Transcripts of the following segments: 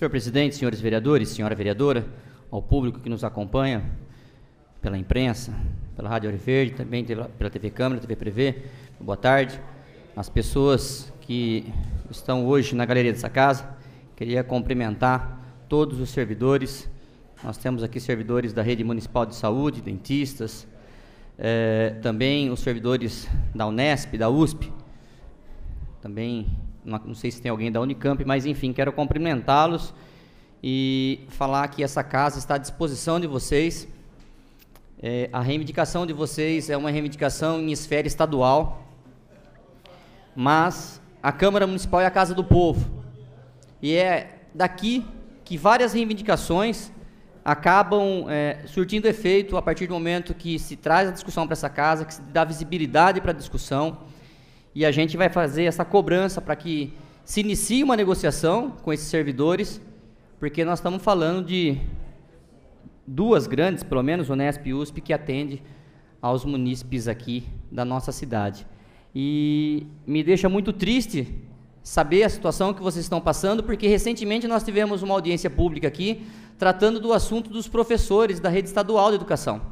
Senhor presidente, senhores vereadores, senhora vereadora, ao público que nos acompanha pela imprensa, pela Rádio Ouro Verde, também pela TV Câmara, TV Prevê, boa tarde. As pessoas que estão hoje na galeria dessa casa, queria cumprimentar todos os servidores. Nós temos aqui servidores da Rede Municipal de Saúde, dentistas, eh, também os servidores da Unesp, da USP, também, não, sei se tem alguém da Unicamp, mas enfim, quero cumprimentá-los e falar que essa casa está à disposição de vocês. É, a reivindicação de vocês é uma reivindicação em esfera estadual, mas a Câmara Municipal é a casa do povo. E é daqui que várias reivindicações acabam é, surtindo efeito a partir do momento que se traz a discussão para essa casa, que se dá visibilidade para a discussão e a gente vai fazer essa cobrança para que se inicie uma negociação com esses servidores, porque nós estamos falando de duas grandes, pelo menos, Unesp e USP, que atende aos munícipes aqui da nossa cidade. E me deixa muito triste saber a situação que vocês estão passando, porque recentemente nós tivemos uma audiência pública aqui tratando do assunto dos professores da rede estadual de educação.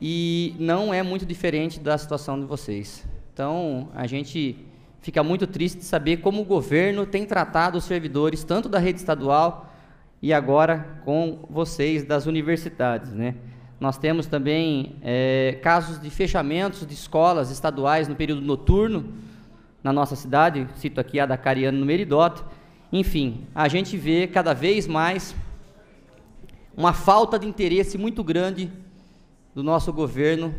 E não é muito diferente da situação de vocês. Então, a gente fica muito triste de saber como o governo tem tratado os servidores, tanto da rede estadual e agora com vocês das universidades. Né? Nós temos também é, casos de fechamentos de escolas estaduais no período noturno na nossa cidade, cito aqui a da Cariano no Meridota. Enfim, a gente vê cada vez mais uma falta de interesse muito grande do nosso governo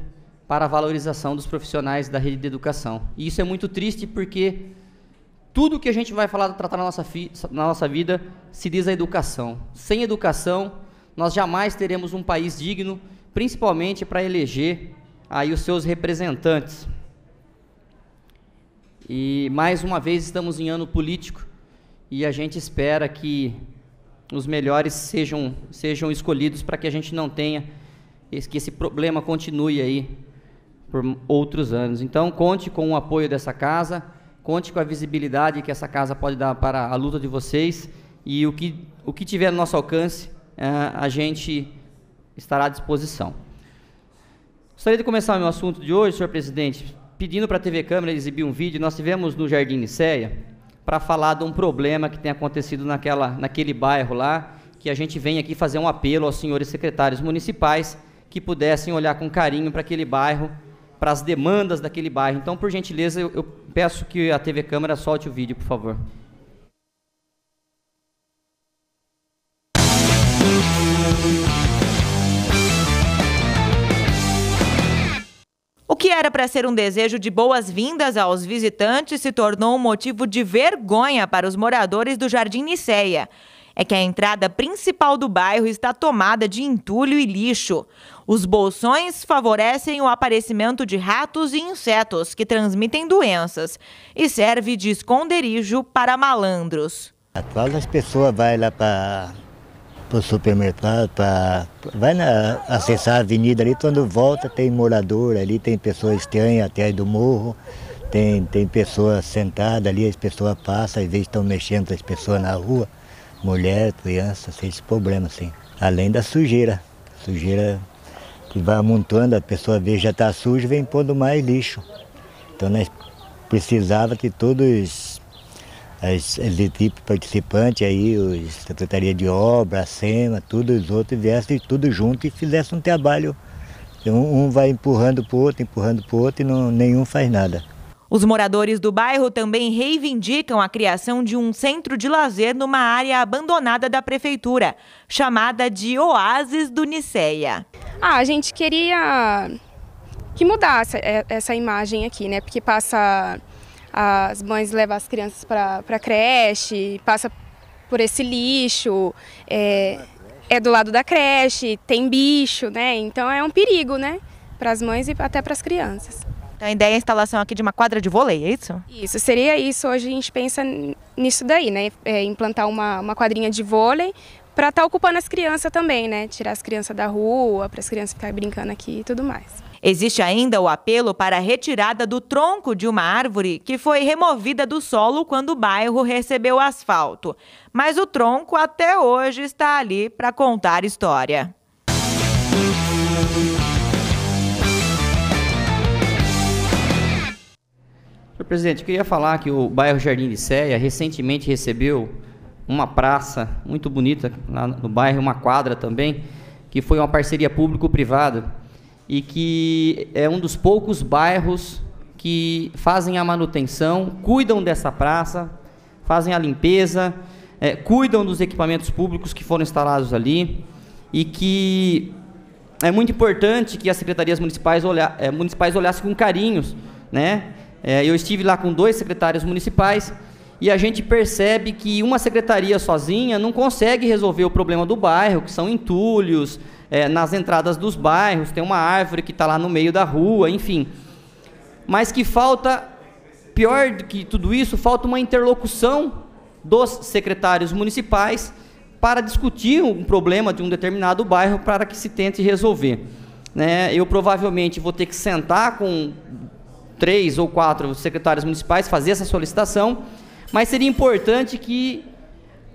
para a valorização dos profissionais da rede de educação. E isso é muito triste porque tudo que a gente vai falar, tratar na nossa, na nossa vida, se diz a educação. Sem educação, nós jamais teremos um país digno, principalmente para eleger aí os seus representantes. E mais uma vez estamos em ano político e a gente espera que os melhores sejam, sejam escolhidos para que a gente não tenha, que esse problema continue aí por outros anos. Então, conte com o apoio dessa casa, conte com a visibilidade que essa casa pode dar para a luta de vocês e o que, o que tiver no nosso alcance, é, a gente estará à disposição. Gostaria de começar o meu assunto de hoje, senhor presidente, pedindo para a TV Câmara exibir um vídeo. Nós tivemos no Jardim Nicéia para falar de um problema que tem acontecido naquela, naquele bairro lá, que a gente vem aqui fazer um apelo aos senhores secretários municipais que pudessem olhar com carinho para aquele bairro para as demandas daquele bairro. Então, por gentileza, eu, eu peço que a TV Câmara solte o vídeo, por favor. O que era para ser um desejo de boas-vindas aos visitantes se tornou um motivo de vergonha para os moradores do Jardim Niceia é que a entrada principal do bairro está tomada de entulho e lixo. Os bolsões favorecem o aparecimento de ratos e insetos que transmitem doenças e serve de esconderijo para malandros. Quase as pessoas vão lá para o supermercado, pra, vai na, acessar a avenida ali, quando volta tem morador ali, tem pessoas estranhas até do morro, tem, tem pessoas sentadas ali, as pessoas passam, às vezes estão mexendo as pessoas na rua mulher, criança, esse problema assim. Além da sujeira, sujeira que vai amontando, a pessoa vê já está suja, vem pondo mais lixo. Então nós precisava que todos as, as equipes participantes aí, os Secretaria de Obra, a SEMA, todos os outros viessem tudo junto e fizessem um trabalho. Um, um vai empurrando para o outro, empurrando para o outro e não, nenhum faz nada. Os moradores do bairro também reivindicam a criação de um centro de lazer numa área abandonada da prefeitura, chamada de Oásis do Niceia. Ah, a gente queria que mudasse é, essa imagem aqui, né? Porque passa as mães levam as crianças para a creche, passa por esse lixo, é, é do lado da creche, tem bicho, né? Então é um perigo, né? Para as mães e até para as crianças. Então a ideia é a instalação aqui de uma quadra de vôlei, é isso? Isso, seria isso. Hoje a gente pensa nisso daí, né? É implantar uma, uma quadrinha de vôlei para estar tá ocupando as crianças também, né? Tirar as crianças da rua, para as crianças ficarem brincando aqui e tudo mais. Existe ainda o apelo para a retirada do tronco de uma árvore que foi removida do solo quando o bairro recebeu asfalto. Mas o tronco até hoje está ali para contar história. Senhor presidente, eu queria falar que o bairro Jardim de Séia recentemente recebeu uma praça muito bonita lá no bairro, uma quadra também, que foi uma parceria público-privada e que é um dos poucos bairros que fazem a manutenção, cuidam dessa praça, fazem a limpeza, é, cuidam dos equipamentos públicos que foram instalados ali e que é muito importante que as secretarias municipais, olha, é, municipais olhassem com carinhos, né? É, eu estive lá com dois secretários municipais e a gente percebe que uma secretaria sozinha não consegue resolver o problema do bairro, que são entulhos, é, nas entradas dos bairros, tem uma árvore que está lá no meio da rua, enfim. Mas que falta, pior do que tudo isso, falta uma interlocução dos secretários municipais para discutir um problema de um determinado bairro para que se tente resolver. Né? Eu provavelmente vou ter que sentar com três ou quatro secretários municipais, fazer essa solicitação, mas seria importante que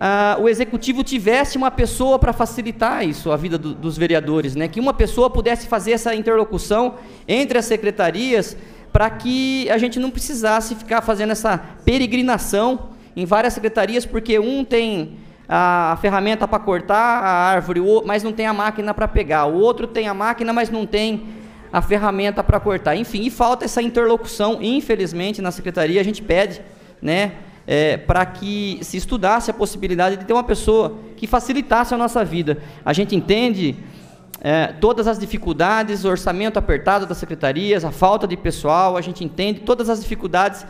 ah, o executivo tivesse uma pessoa para facilitar isso, a vida do, dos vereadores, né? que uma pessoa pudesse fazer essa interlocução entre as secretarias para que a gente não precisasse ficar fazendo essa peregrinação em várias secretarias, porque um tem a ferramenta para cortar a árvore, mas não tem a máquina para pegar, o outro tem a máquina, mas não tem a ferramenta para cortar. Enfim, e falta essa interlocução, infelizmente, na secretaria, a gente pede, né? É, para que se estudasse a possibilidade de ter uma pessoa que facilitasse a nossa vida. A gente entende é, todas as dificuldades, o orçamento apertado das secretarias, a falta de pessoal, a gente entende todas as dificuldades,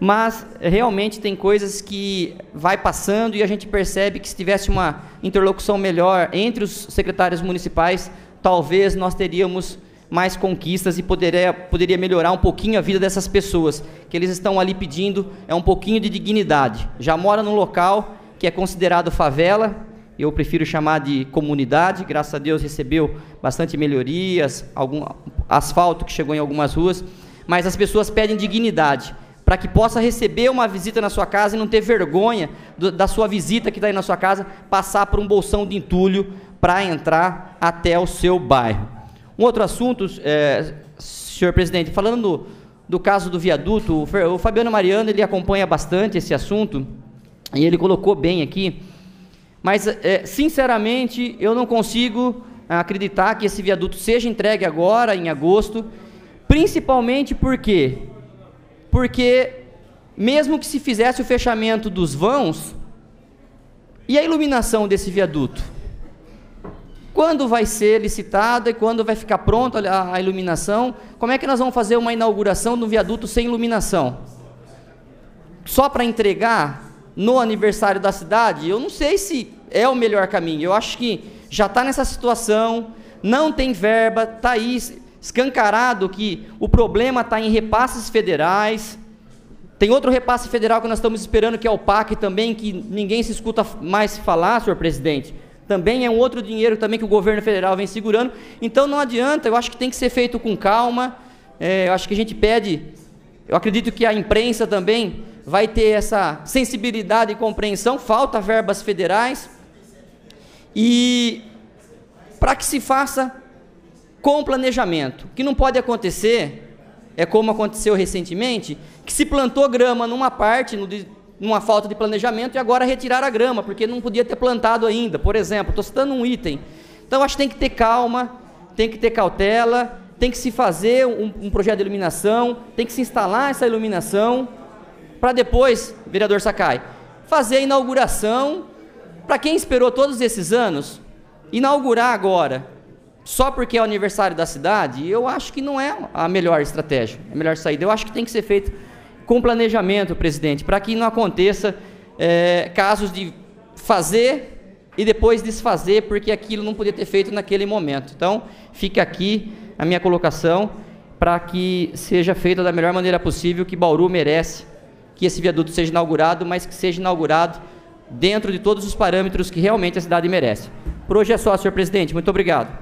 mas realmente tem coisas que vai passando e a gente percebe que se tivesse uma interlocução melhor entre os secretários municipais, talvez nós teríamos mais conquistas e poderia, poderia melhorar um pouquinho a vida dessas pessoas, que eles estão ali pedindo é um pouquinho de dignidade. Já mora num local que é considerado favela, eu prefiro chamar de comunidade, graças a Deus recebeu bastante melhorias, algum asfalto que chegou em algumas ruas, mas as pessoas pedem dignidade, para que possa receber uma visita na sua casa e não ter vergonha do, da sua visita que está aí na sua casa, passar por um bolsão de entulho para entrar até o seu bairro. Um outro assunto, é, senhor presidente, falando do, do caso do viaduto, o Fabiano Mariano ele acompanha bastante esse assunto e ele colocou bem aqui, mas é, sinceramente eu não consigo acreditar que esse viaduto seja entregue agora, em agosto, principalmente porque, porque mesmo que se fizesse o fechamento dos vãos, e a iluminação desse viaduto? Quando vai ser licitada e quando vai ficar pronta a, iluminação? Como é que nós vamos fazer uma inauguração um viaduto sem iluminação? Só para entregar no aniversário da cidade? Eu não sei se é o melhor caminho. Eu acho que já está nessa situação, não tem verba, está aí escancarado que o problema está em repasses federais. Tem outro repasse federal que nós estamos esperando, que é o PAC também, que ninguém se escuta mais falar, senhor presidente também é um outro dinheiro também que o governo federal vem segurando. Então não adianta, eu acho que tem que ser feito com calma. É, eu acho que a gente pede, eu acredito que a imprensa também vai ter essa sensibilidade e compreensão. Falta verbas federais e para que se faça com planejamento. O que não pode acontecer é como aconteceu recentemente, que se plantou grama numa parte, no, numa falta de planejamento e agora retirar a grama, porque não podia ter plantado ainda, por exemplo. Estou citando um item. Então, acho que tem que ter calma, tem que ter cautela, tem que se fazer um, um projeto de iluminação, tem que se instalar essa iluminação, para depois, vereador Sakai, fazer a inauguração. Para quem esperou todos esses anos, inaugurar agora, só porque é o aniversário da cidade, eu acho que não é a melhor estratégia, a melhor saída. Eu acho que tem que ser feito com planejamento, presidente, para que não aconteça é, casos de fazer e depois desfazer, porque aquilo não podia ter feito naquele momento. Então, fica aqui a minha colocação para que seja feita da melhor maneira possível, que Bauru merece que esse viaduto seja inaugurado, mas que seja inaugurado dentro de todos os parâmetros que realmente a cidade merece. Por hoje é só, senhor presidente. Muito obrigado.